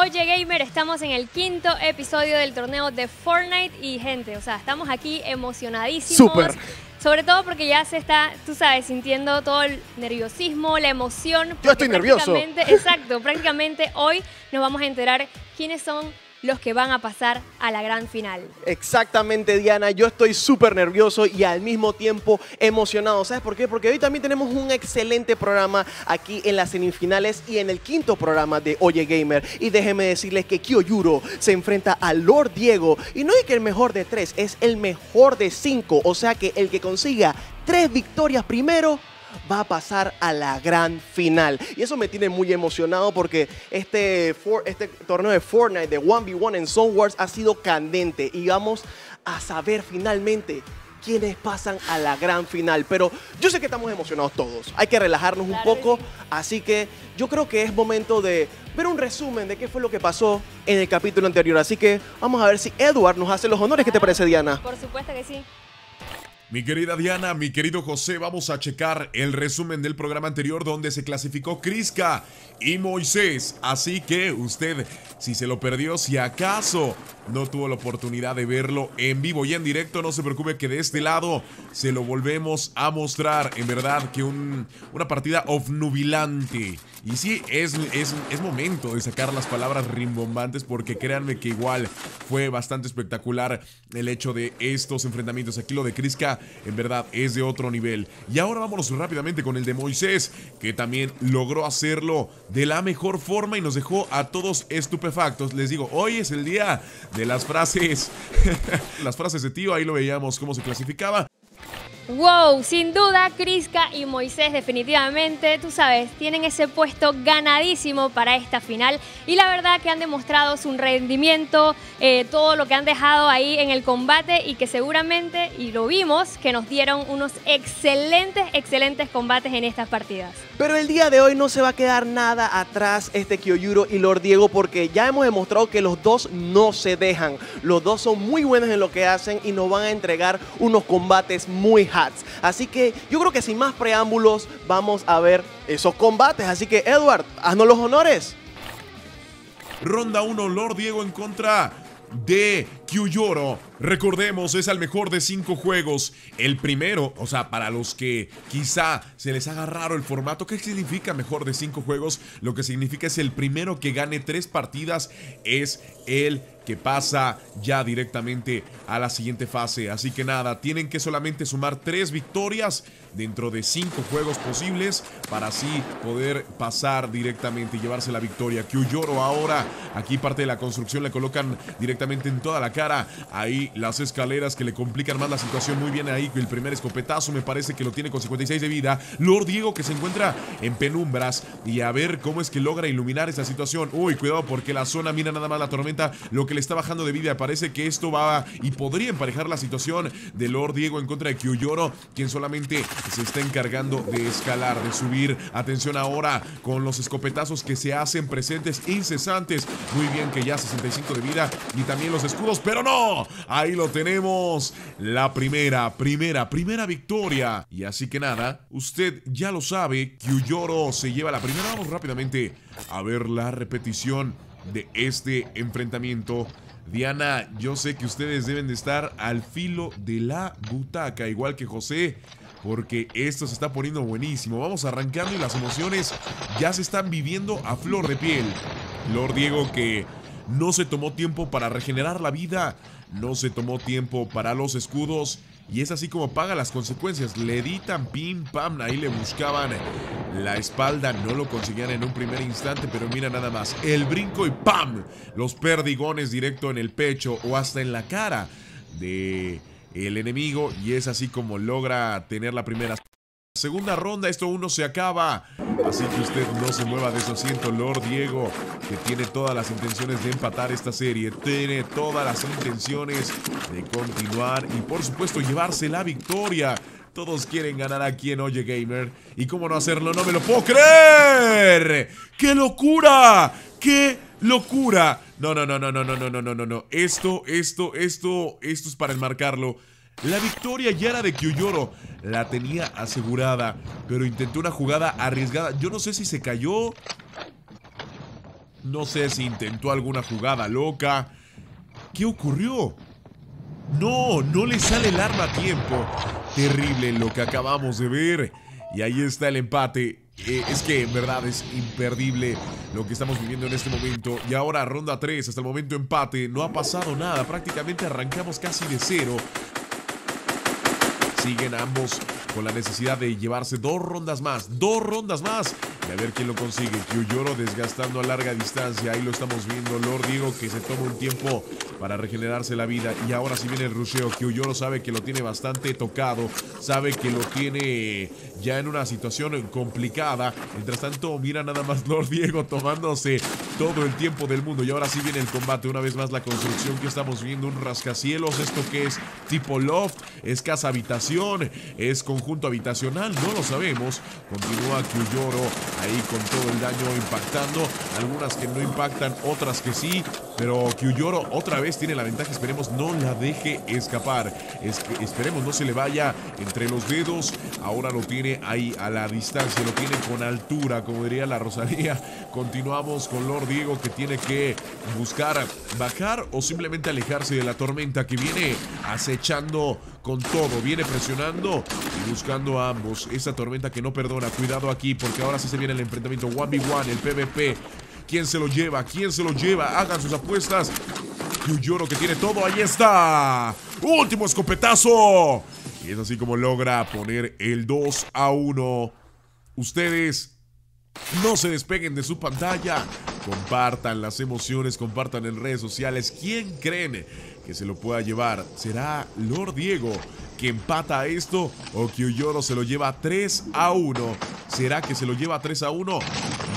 Oye Gamer, estamos en el quinto episodio del torneo de Fortnite y gente, o sea, estamos aquí emocionadísimos. Súper. Sobre todo porque ya se está, tú sabes, sintiendo todo el nerviosismo, la emoción. Yo estoy nervioso. Exacto, prácticamente hoy nos vamos a enterar quiénes son los que van a pasar a la gran final. Exactamente, Diana. Yo estoy súper nervioso y al mismo tiempo emocionado. ¿Sabes por qué? Porque hoy también tenemos un excelente programa aquí en las semifinales y en el quinto programa de Oye Gamer. Y déjenme decirles que Kyoyuro se enfrenta a Lord Diego. Y no es que el mejor de tres, es el mejor de cinco. O sea que el que consiga tres victorias primero va a pasar a la gran final. Y eso me tiene muy emocionado porque este, for- este torneo de Fortnite de 1v1 en Zone Wars ha sido candente y vamos a saber finalmente quiénes pasan a la gran final. Pero yo sé que estamos emocionados todos. Hay que relajarnos un poco. sí. Así que yo creo que es momento de ver un resumen de qué fue lo que pasó en el capítulo anterior. Así que vamos a ver si Edward nos hace los honores. ¿Qué te parece, Diana? Por supuesto que sí. Mi querida Diana, mi querido José, vamos a checar el resumen del programa anterior donde se clasificó Crisca y Moisés. Así que usted, si se lo perdió, si acaso no tuvo la oportunidad de verlo en vivo y en directo, no se preocupe que de este lado se lo volvemos a mostrar. En verdad que un- una partida obnubilante. Y sí, es, es, es momento de sacar las palabras rimbombantes porque créanme que igual fue bastante espectacular el hecho de estos enfrentamientos. Aquí lo de Crisca en verdad es de otro nivel. Y ahora vámonos rápidamente con el de Moisés, que también logró hacerlo de la mejor forma y nos dejó a todos estupefactos. Les digo, hoy es el día de las frases, las frases de tío, ahí lo veíamos cómo se clasificaba. Wow, sin duda, Criska y Moisés definitivamente, tú sabes, tienen ese puesto ganadísimo para esta final y la verdad que han demostrado su rendimiento, eh, todo lo que han dejado ahí en el combate y que seguramente, y lo vimos, que nos dieron unos excelentes, excelentes combates en estas partidas. Pero el día de hoy no se va a quedar nada atrás este Kyoyuro y Lord Diego porque ya hemos demostrado que los dos no se dejan. Los dos son muy buenos en lo que hacen y nos van a entregar unos combates muy Así que yo creo que sin más preámbulos vamos a ver esos combates. Así que Edward, haznos los honores. Ronda 1, Lord Diego en contra de Kyuyoro. Recordemos, es el mejor de cinco juegos. El primero, o sea, para los que quizá se les haga raro el formato, ¿qué significa mejor de cinco juegos? Lo que significa es el primero que gane tres partidas es el que pasa ya directamente a la siguiente fase. Así que nada, tienen que solamente sumar tres victorias dentro de cinco juegos posibles para así poder pasar directamente y llevarse la victoria. Kyuyoro ahora, aquí parte de la construcción le colocan directamente en toda la cara. Ahí las escaleras que le complican más la situación. Muy bien ahí, el primer escopetazo me parece que lo tiene con 56 de vida. Lord Diego que se encuentra en penumbras y a ver cómo es que logra iluminar esta situación. Uy, cuidado porque la zona, mira nada más la tormenta, lo que le está bajando de vida. Parece que esto va y podría emparejar la situación de Lord Diego en contra de Kyuyoro, quien solamente se está encargando de escalar, de subir. Atención ahora con los escopetazos que se hacen presentes incesantes. Muy bien que ya 65 de vida y también los escudos, pero no. Ahí lo tenemos. La primera, primera, primera victoria. Y así que nada, usted ya lo sabe, Kyuyoro se lleva la primera. Vamos rápidamente a ver la repetición de este enfrentamiento. Diana, yo sé que ustedes deben de estar al filo de la butaca, igual que José, porque esto se está poniendo buenísimo. Vamos arrancando y las emociones ya se están viviendo a flor de piel. Lord Diego que no se tomó tiempo para regenerar la vida, no se tomó tiempo para los escudos. Y es así como paga las consecuencias. Le editan pim pam, ahí le buscaban la espalda, no lo conseguían en un primer instante, pero mira nada más, el brinco y pam, los perdigones directo en el pecho o hasta en la cara de el enemigo y es así como logra tener la primera Segunda ronda, esto uno se acaba. Así que usted no se mueva de su asiento, Lord Diego, que tiene todas las intenciones de empatar esta serie. Tiene todas las intenciones de continuar y por supuesto llevarse la victoria. Todos quieren ganar aquí en Oye Gamer. ¿Y cómo no hacerlo? No me lo puedo creer. ¡Qué locura! ¡Qué locura! No, no, no, no, no, no, no, no, no, no. Esto, esto, esto, esto es para enmarcarlo. La victoria ya era de Kyuyoro. La tenía asegurada, pero intentó una jugada arriesgada. Yo no sé si se cayó No sé si intentó alguna jugada loca. ¿Qué ocurrió? No, no le sale el arma a tiempo. Terrible lo que acabamos de ver. Y ahí está el empate. Eh, es que en verdad es imperdible lo que estamos viviendo en este momento. Y ahora ronda 3, hasta el momento empate. No ha pasado nada, prácticamente arrancamos casi de cero. Siguen ambos con la necesidad de llevarse dos rondas más, dos rondas más. Y a ver quién lo consigue. Kyuyoro desgastando a larga distancia. Ahí lo estamos viendo. Lord Diego que se toma un tiempo para regenerarse la vida. Y ahora si viene el rusheo. Kyuyoro sabe que lo tiene bastante tocado. Sabe que lo tiene ya en una situación complicada. Mientras tanto, mira nada más Lord Diego tomándose todo el tiempo del mundo. Y ahora sí viene el combate. Una vez más la construcción que estamos viendo. Un rascacielos. ¿Esto que es? Tipo loft. Es casa habitación. Es conjunto habitacional. No lo sabemos. Continúa Kyuyoro ahí con todo el daño impactando. Algunas que no impactan, otras que sí. Pero Kyuyoro otra vez tiene la ventaja. Esperemos no la deje escapar. Esperemos no se le vaya entre los dedos. Ahora lo tiene ahí a la distancia. Lo tiene con altura, como diría la Rosalía. Continuamos con Lord Diego que tiene que buscar bajar o simplemente alejarse de la tormenta que viene acechando con todo. Viene presionando y buscando a ambos. Esa tormenta que no perdona. Cuidado aquí porque ahora sí se viene el enfrentamiento 1v1, el PvP. ¿Quién se lo lleva? ¿Quién se lo lleva? Hagan sus apuestas. Kyuyoro que tiene todo. Ahí está. Último escopetazo. Y es así como logra poner el 2 a 1. Ustedes no se despeguen de su pantalla. Compartan las emociones, compartan en redes sociales. ¿Quién creen que se lo pueda llevar? ¿Será Lord Diego que empata esto o Kyuyoro se lo lleva 3 a 1? ¿Será que se lo lleva 3 a 1?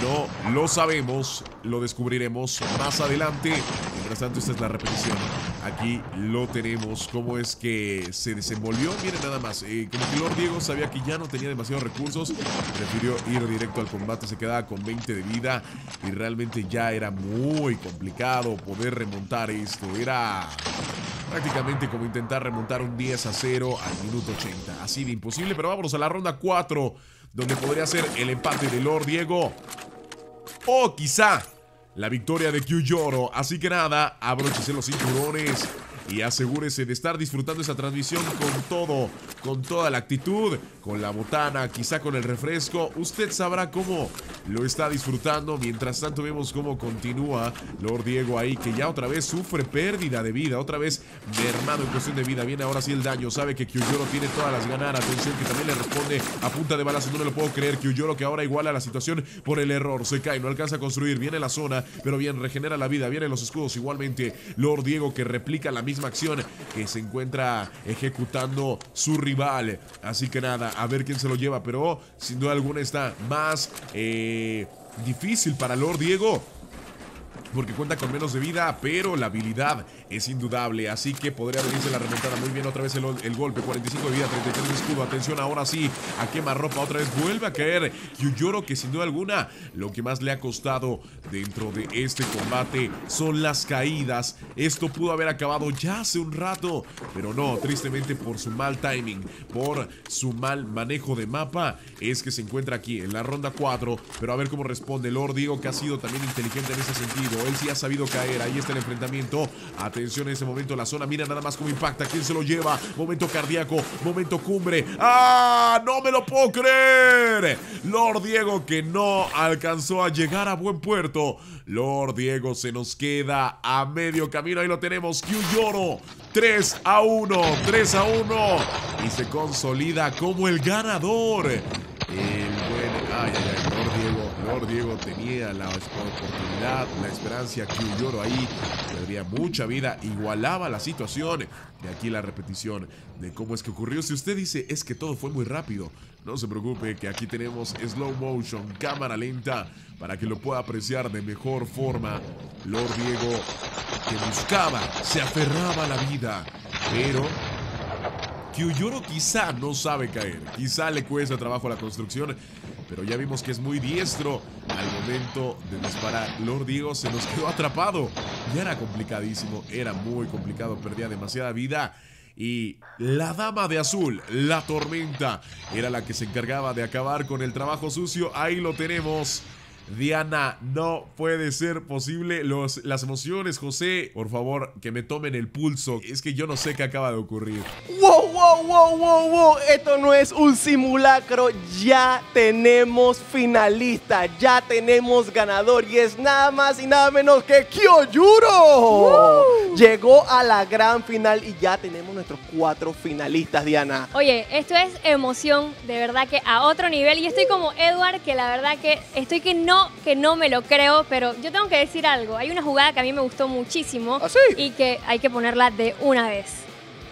No lo sabemos, lo descubriremos más adelante. Mientras tanto, esta es la repetición. Aquí lo tenemos, cómo es que se desenvolvió. Miren nada más, eh, como que Lord Diego sabía que ya no tenía demasiados recursos, prefirió ir directo al combate, se quedaba con 20 de vida y realmente ya era muy complicado poder remontar esto. Era prácticamente como intentar remontar un 10 a 0 al minuto 80. Así de imposible, pero vámonos a la ronda 4, donde podría ser el empate de Lord Diego. O quizá la victoria de Kyuyoro. Así que nada, abróchese los cinturones y asegúrese de estar disfrutando esa transmisión con todo, con toda la actitud, con la botana, quizá con el refresco. Usted sabrá cómo lo está disfrutando. Mientras tanto vemos cómo continúa Lord Diego ahí, que ya otra vez sufre pérdida de vida, otra vez mermado en cuestión de vida. Viene ahora sí el daño, sabe que Kyuyoro tiene todas las ganas. Atención que también le responde a punta de balas, no me lo puedo creer. Kyuyoro que ahora iguala la situación por el error. Se cae, no alcanza a construir. Viene la zona, pero bien, regenera la vida. Vienen los escudos igualmente. Lord Diego que replica la misma acción que se encuentra ejecutando su rival. Así que nada, a ver quién se lo lleva, pero sin duda alguna está más eh, difícil para Lord Diego porque cuenta con menos de vida, pero la habilidad es indudable, así que podría venirse la remontada. Muy bien otra vez el, golpe, 45 de vida, 33 de escudo, atención ahora sí, a quema ropa, otra vez vuelve a caer Kyuyoro que sin duda alguna lo que más le ha costado dentro de este combate son las caídas, esto pudo haber acabado ya hace un rato, pero no, tristemente por su mal timing, por su mal manejo de mapa, es que se encuentra aquí en la ronda 4, pero a ver cómo responde Lord Diego que ha sido también inteligente en ese sentido, él sí ha sabido caer. Ahí está el enfrentamiento. Atención en ese momento la zona. Mira nada más cómo impacta. ¿Quién se lo lleva? Momento cardíaco. Momento cumbre. ¡Ah! ¡No me lo puedo creer! Lord Diego que no alcanzó a llegar a buen puerto. Lord Diego se nos queda a medio camino. Ahí lo tenemos. Kyuyoro. 3 a 1. 3 a 1. Y se consolida como el ganador. El buen. Ay, ay, ay. Lord Diego. Lord Diego tenía la oportunidad, la esperanza que lloro ahí, perdía mucha vida, igualaba la situación. Y aquí la repetición de cómo es que ocurrió. Si usted dice es que todo fue muy rápido, no se preocupe que aquí tenemos slow motion, cámara lenta, para que lo pueda apreciar de mejor forma. Lord Diego que buscaba, se aferraba a la vida, pero Kyuyoro quizá no sabe caer, quizá le cuesta trabajo la construcción, pero ya vimos que es muy diestro al momento de disparar. Lord Diego se nos quedó atrapado. Ya era complicadísimo, era muy complicado, perdía demasiada vida. Y la dama de azul, la tormenta, era la que se encargaba de acabar con el trabajo sucio. Ahí lo tenemos. Diana, no puede ser posible. Los, las emociones, José, por favor, que me tomen el pulso. Es que yo no sé qué acaba de ocurrir. ¡Wow, wow, wow, wow, wow! Esto no es un simulacro. Ya tenemos finalista, ya tenemos ganador. Y es nada más y nada menos que Kyoyuro. Llegó a la gran final y ya tenemos nuestros cuatro finalistas, Diana. Oye, esto es emoción, de verdad que a otro nivel. Y estoy como Edward, que la verdad que estoy que no, que no me lo creo, pero yo tengo que decir algo. Hay una jugada que a mí me gustó muchísimo ¿Ah, sí? y que hay que ponerla de una vez.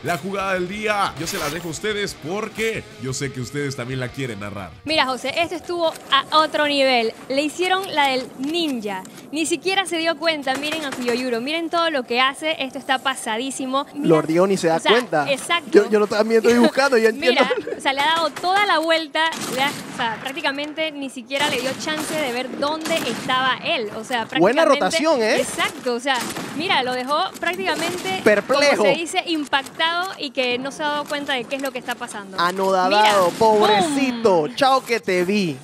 La jugada del día, yo se la dejo a ustedes porque yo sé que ustedes también la quieren narrar. Mira, José, esto estuvo a otro nivel. Le hicieron la del ninja. Ni siquiera se dio cuenta. Miren a Kyoyuro. Miren todo lo que hace. Esto está pasadísimo. Mira- Lord Diego ni se da o sea, cuenta. Exacto. Yo, yo lo también estoy buscando, yo entiendo. Mira, o sea, le ha dado toda la vuelta, le ha- o sea, prácticamente ni siquiera le dio chance de ver dónde estaba él. O sea, prácticamente. Buena rotación, ¿eh? Exacto, o sea, mira, lo dejó prácticamente. Perplejo. Como se dice, impactado y que no se ha dado cuenta de qué es lo que está pasando. Anodadado, Mira, pobrecito. Chao que te vi.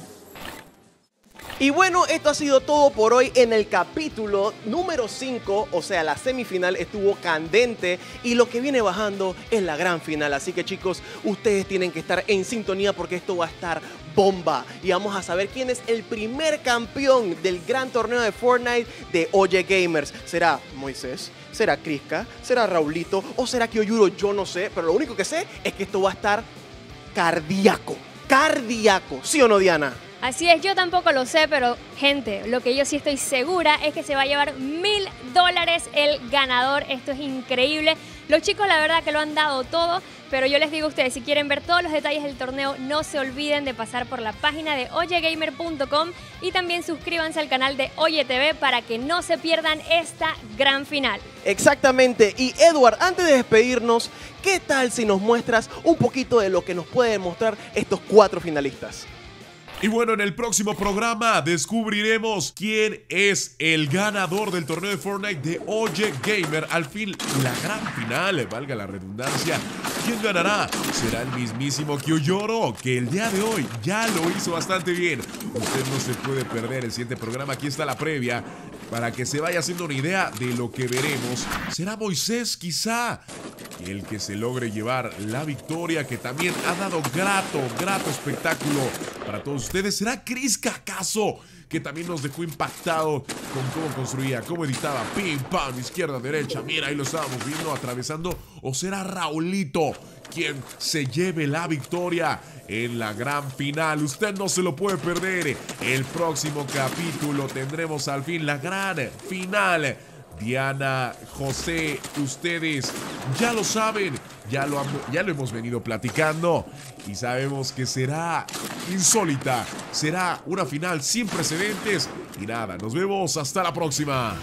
Y bueno, esto ha sido todo por hoy en el capítulo número 5, o sea, la semifinal estuvo candente y lo que viene bajando es la gran final. Así que chicos, ustedes tienen que estar en sintonía porque esto va a estar bomba. Y vamos a saber quién es el primer campeón del gran torneo de Fortnite de Oye Gamers. ¿Será Moisés? ¿Será Kriska? ¿Será Raulito? ¿O será Kyoyuro? Yo no sé, pero lo único que sé es que esto va a estar cardíaco. Cardíaco. ¿Sí o no, Diana? Así es, yo tampoco lo sé, pero gente, lo que yo sí estoy segura es que se va a llevar mil dólares el ganador. Esto es increíble. Los chicos, la verdad, que lo han dado todo, pero yo les digo a ustedes, si quieren ver todos los detalles del torneo, no se olviden de pasar por la página de oyegamer.com y también suscríbanse al canal de Oye TV para que no se pierdan esta gran final. Exactamente. Y Edward, antes de despedirnos, ¿qué tal si nos muestras un poquito de lo que nos puede demostrar estos cuatro finalistas? Y bueno, en el próximo programa descubriremos quién es el ganador del torneo de Fortnite de Oye Gamer. Al fin, la gran final, valga la redundancia. ¿Quién ganará? Será el mismísimo Kyoyoro, que el día de hoy ya lo hizo bastante bien. Usted no se puede perder el siguiente programa. Aquí está la previa. Para que se vaya haciendo una idea de lo que veremos. ¿Será Moisés quizá? El que se logre llevar la victoria que también ha dado grato, grato espectáculo para todos ustedes. ¿Será Chris Cacaso? Que también nos dejó impactado con cómo construía, cómo editaba, pim, pam, izquierda, derecha. Mira, ahí lo estábamos viendo atravesando. ¿O será Raulito quien se lleve la victoria en la gran final? Usted no se lo puede perder. El próximo capítulo tendremos al fin la gran final. Diana, José, ustedes ya lo saben, ya lo, hemos venido platicando y sabemos que será insólita, será una final sin precedentes y nada, nos vemos hasta la próxima.